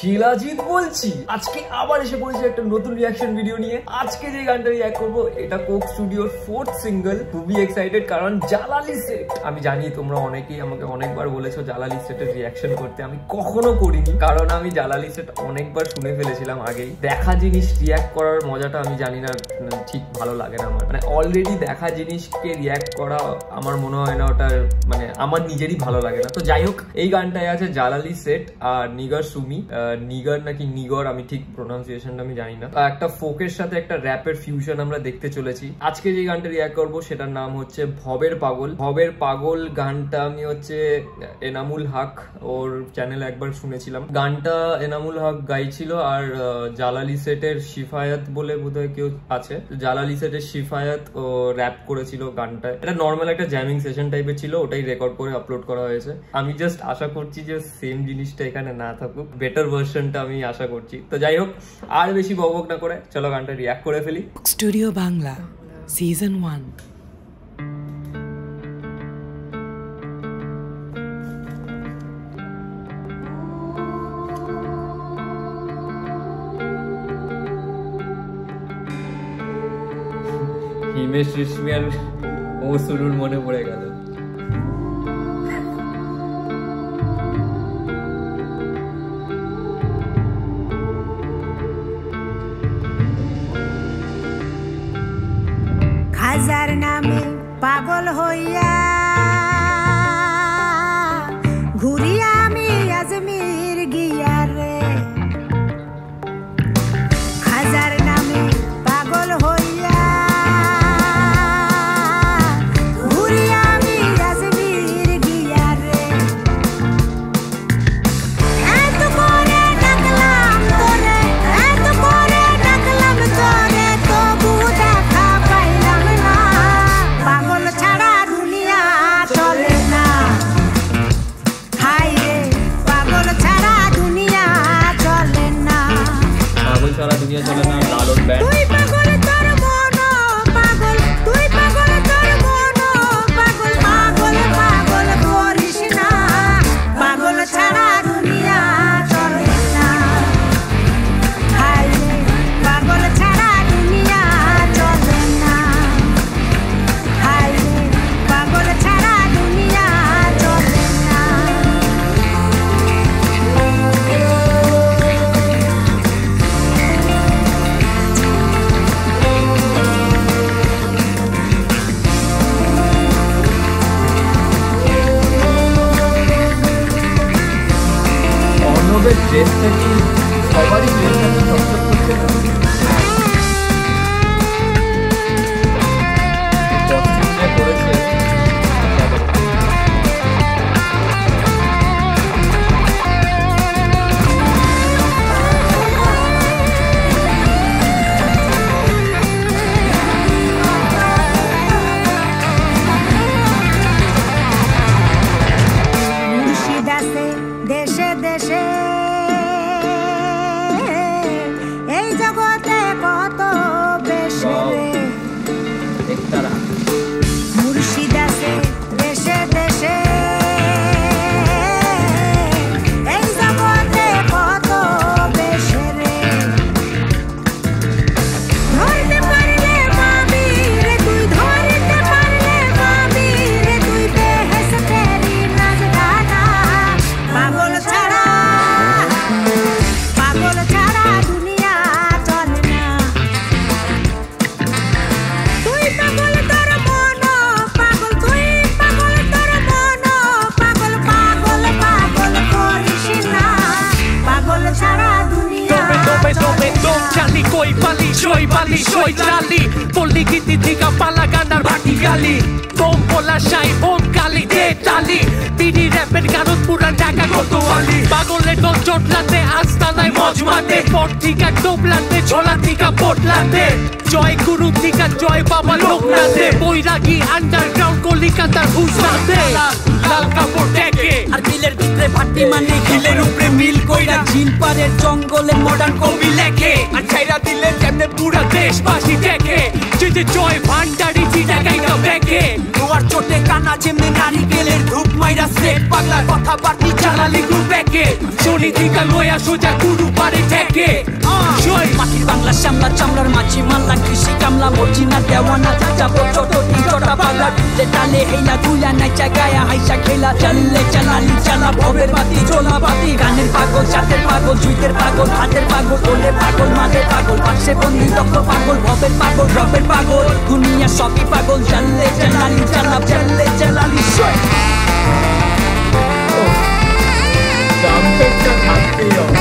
শিলাজিৎ বলছি। আজকে আবার এসে পড়েছি একটা নতুন রিয়াকশন ভিডিও নিয়ে। আজকে যে গানটা রিয়াক্ট করব, এটা কোক স্টুডিওর ফোর্থ সিঙ্গেল খুবই এক্সাইটেড কারণ জালালি সেট আমি জানি তোমরা অনেকেই আমাকে অনেকবার বলেছ জালালি সেটের রিয়াকশন করতে। আমি কখনো করিনি, কারণ আমি জালালি সেট অনেকবার শুনে ফেলেছিলাম আগেই। দেখা জিনিস রিয়াক্ট করার মজাটা আমি জানি না, ঠিক ভালো লাগে না আমার। মানে অলরেডি দেখা জিনিসকে রিয়াক্ট করা আমার মনে হয় না ওটার মানে আমার নিজেরই ভালো লাগে না। তো যাই হোক, এই গানটায় আছে জালালি সেট আর নিগার সুমি। নিগার নাকি নিগর, আমি ঠিক প্রোনাউন্সিয়েশনটা আমি জানি না। একটা ফোকের সাথে একটা র্যাপের ফিউশন আমরা দেখতে চলেছি। আজকে যে গানটা রিয়াক্ট করব, সেটার নাম হচ্ছে ভবের পাগল। ভবের পাগল গানটা আমি হচ্ছে এনামুল হক ওর চ্যানেলে একবার শুনেছিলাম। গানটা এনামুল হক গাইছিল আর জালালি সেটের শিফায়াত বলে বোধহয় কেউ আছে। জালালি সেটের শিফায়াত ও র্যাপ করেছিল গানটা। এটা নর্মাল একটা জ্যামিং সেশন টাইপের ছিল, ওটাই রেকর্ড করে আপলোড করা হয়েছে। আমি জাস্ট আশা করছি যে সেম জিনিসটা এখানে না থাকুক। বেটার ভার্সনটা আমি আশা করছি। তো যাই হোক আর বেশি বকবক না করে চলো গানটা রিয়াক্ট করে ফেলি। Studio Bangla season one Himesh রেশমিয়ার ও মনে পড়ে গেল। খাজার নামে পাগল হইয়া পাগল সারা দুনিয়া চলে না koi, bali, shoi, bali, shoi, Charlie Polli, giti, tika, pala, ganar, bati, gali Bom, pola, shai, bom, kali, de, tali BD র্যাপের কারণ পুরা টাকা কত পাগলের দল চটলাতে আস্তানায় মজ মাতে টোপলাতে ঝোলা থিকা জয় গুরু থিকা জয় বাবা লোকনাথে। বৈরাগী আন্ডারগ্রাউন্ড কলিকাতার হুসনাতে লাল কাপড় টেকে আর বিলের ভিতরে ভাটি মানে হিলের উপরে মিল কইরা পারের জঙ্গলে মডার্ন কবি লেখে। আর ছাইরা দিলে যেমনে পুরা দেশবাসী দেখে। যে জয় ভান্ডারি চিটাগাইটা দেখে। নোয়ার চোটে কানা যেমনি নারিকেলের ধূপ মাইরা সেট পাগলার কথা বাড়তি চালালি গ্রুপ ব্যাকে শনি থিকা লয়া সোজা গুরু পারে ঠেকে জয়। মাটির বাংলা শ্যামলা চামড়ার মাছি মাল্লা, কৃষি কামলা মর্জিনা দেওয়ানা চাচা ছোট ছোটা পাগলা যে টালে হেলা দুলা নাচা গায়া, হাইসা, খেলা চাললে চালালি চালা, ভবের বাতি চোলা বাতি, গানের পাগল পাগল জুইতের পাগল পাগল পাগল। পাগল বন্ধু তখন পাগল ভবের পাগল, রবের পাগল। দুনিয়া সবই পাগল চাললে চালালি চালা চাললে চালালি শোয় জাম্পেটটা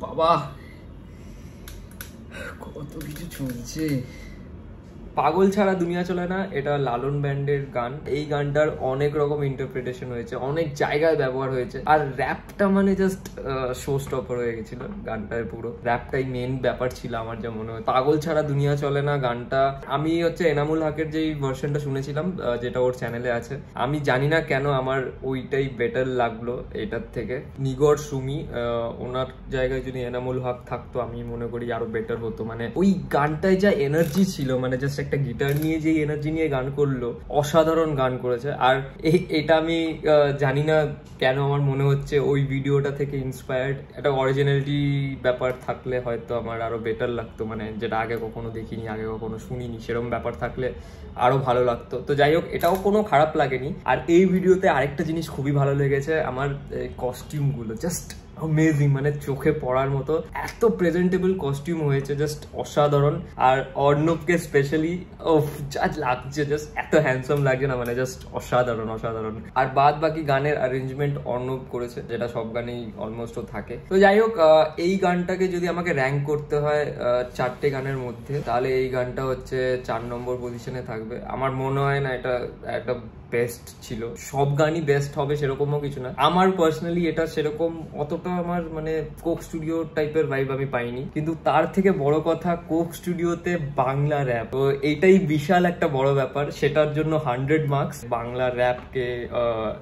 উফ বাবা কত কিছু চলছে পাগল ছাড়া দুনিয়া চলে না, এটা লালন ব্যান্ডের গান। এই গানটার অনেক রকম ইন্টারপ্রিটেশন হয়েছে, অনেক জায়গায় ব্যবহার হয়েছে। আর র্যাপটা মানে জাস্ট শো স্টপার হয়ে গেছিল গানটার পুরো। র্যাপটাই মেন ব্যাপার ছিল আমার যা মনে হয়। পাগল ছাড়া দুনিয়া চলে না গানটা। আমি হচ্ছে এনামুল হকের যেই ভার্সনটা শুনেছিলাম যেটা ওর চ্যানেলে আছে, আমি জানি না কেন আমার ওইটাই বেটার লাগল এটার থেকে। নিগর সুমি ওনার জায়গায় যদি এনামুল হক থাকতো, আমি মনে করি আরও বেটার হতো। মানে ওই গানটায় যা এনার্জি ছিল মানে জাস্ট একটা গিটার নিয়ে যে এনার্জি নিয়ে গান করল, অসাধারণ গান করেছে। আর এই- এটা আমি জানি না কেন আমার মনে হচ্ছে ওই ভিডিওটা থেকে ইন্সপায়ার্ড একটা অরিজিনালিটি ব্যাপার থাকলে হয়তো আমার আরও বেটার লাগতো মানে যেটা আগে কখনো দেখিনি, আগে কখনো শুনিনি সেরকম ব্যাপার থাকলে আরও ভালো লাগতো। তো যাই হোক, এটাও কোনো খারাপ লাগেনি। আর এই ভিডিওতে আরেকটা জিনিস খুবই ভালো লেগেছে, আমার কস্টিউমগুলো জাস্ট অ্যামেজিং মানে চোখে পড়ার মতো। এত প্রেজেন্টেবল কস্টিউম হয়েছে জাস্ট অসাধারণ। আর অর্ণবকে স্পেশালি ও যা লাগছে জাস্ট এত হ্যান্ডসাম লাগছে না মানে জাস্ট অসাধারণ অসাধারণ। আর বাদ বাকি গানের অ্যারেঞ্জমেন্ট অর্ণব করেছে, যেটা সব গানেই অলমোস্ট থাকে। তো যাই হোক এই গানটাকে যদি আমাকে র্যাঙ্ক করতে হয় চারটে গানের মধ্যে, তাহলে এই গানটা হচ্ছে চার নম্বর পজিশনে থাকবে। আমার মনে হয় না এটা একটা বেস্ট ছিল। সব গানই বেস্ট হবে সেরকমও কিছু না। আমার পার্সোনালি এটা সেরকম অতটা আমার মানে কোক স্টুডিও টাইপের ভাইব আমি পাইনি। কিন্তু তার থেকে বড় কথা কোক স্টুডিওতে বাংলা র্যাপ তো এইটাই বিশাল একটা বড় ব্যাপার। সেটার জন্য হান্ড্রেড মার্কস বাংলা র্যাপকে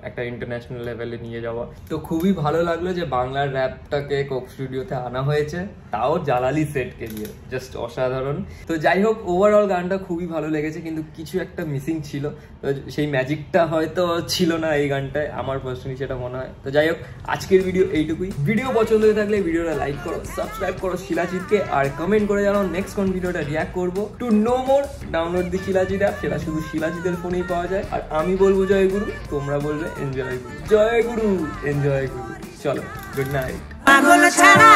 একটা ইন্টারন্যাশনাল লেভেলে নিয়ে যাওয়া। তো খুবই ভালো লাগল যে বাংলার র্যাপটাকে কোক স্টুডিওতে আনা হয়েছে। তাও জালালি সেটকে দিয়ে। জাস্ট অসাধারণ। তো যাই হোক ওভারঅল গানটা খুবই ভালো লেগেছে। কিন্তু কিছু একটা মিসিং ছিল। সেই ম্যাজিকটা হয়তো ছিল না এই গানটায়। আমার পার্সোনালি সেটা মনে হয়। তো যাই হোক, আজকের ভিডিও এইটুকুই। ভিডিও পছন্দ হয়ে থাকলে ভিডিওটা লাইক করো সাবস্ক্রাইব করো শিলাজিৎকে আর কমেন্ট করে জানো নেক্সট কোন ভিডিওটা রিয়াক্ট করব। To know more download the Shilajit app সেটা শুধু শিলাজিতের ফোনেই পাওয়া যায়। আর আমি বলব জয় গুরু, তোমরা বলবে এনজয় গুরু। জয় গুরু এনজয় গুরু। চলো গুড নাইট পাগল ছাড়া